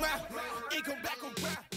around, it come back around.